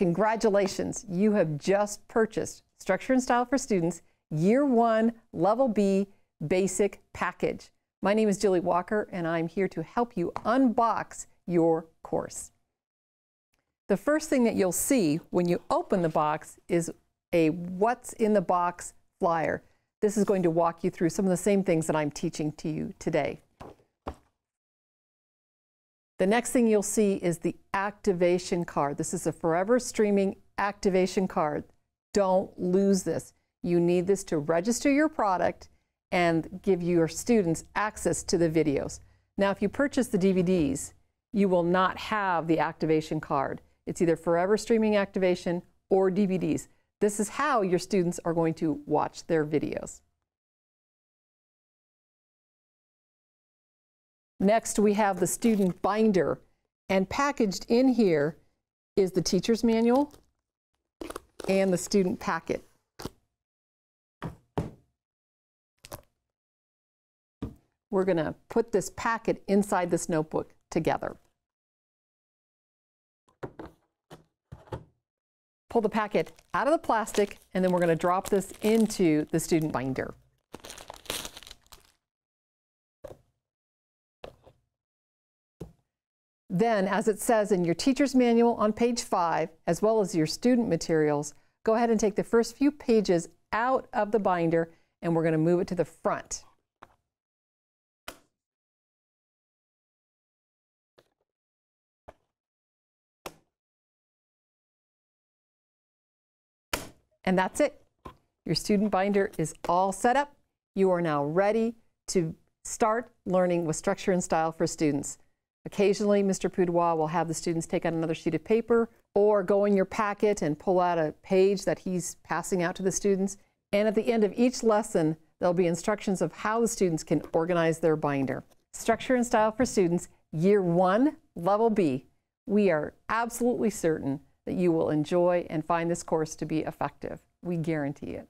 Congratulations, you have just purchased Structure and Style for Students Year 1 Level B Basic Package. My name is Julie Walker and I'm here to help you unbox your course. The first thing that you'll see when you open the box is a what's in the box flyer. This is going to walk you through some of the same things that I'm teaching to you today. The next thing you'll see is the activation card. This is a forever streaming activation card. Don't lose this. You need this to register your product and give your students access to the videos. Now, if you purchase the DVDs, you will not have the activation card. It's either forever streaming activation or DVDs. This is how your students are going to watch their videos. Next, we have the student binder. And packaged in here is the teacher's manual and the student packet. We're going to put this packet inside this notebook together. pull the packet out of the plastic, and then we're going to drop this into the student binder. Then, as it says in your teacher's manual on page five, as well as your student materials, go ahead and take the first few pages out of the binder and we're going to move it to the front. And that's it. Your student binder is all set up. You are now ready to start learning with structure and style for students. Occasionally, Mr. Pudewa will have the students take out another sheet of paper or go in your packet and pull out a page that he's passing out to the students. And at the end of each lesson, there'll be instructions of how the students can organize their binder. Structure and Style for Students, Year 1, Level B. We are absolutely certain that you will enjoy and find this course to be effective. We guarantee it.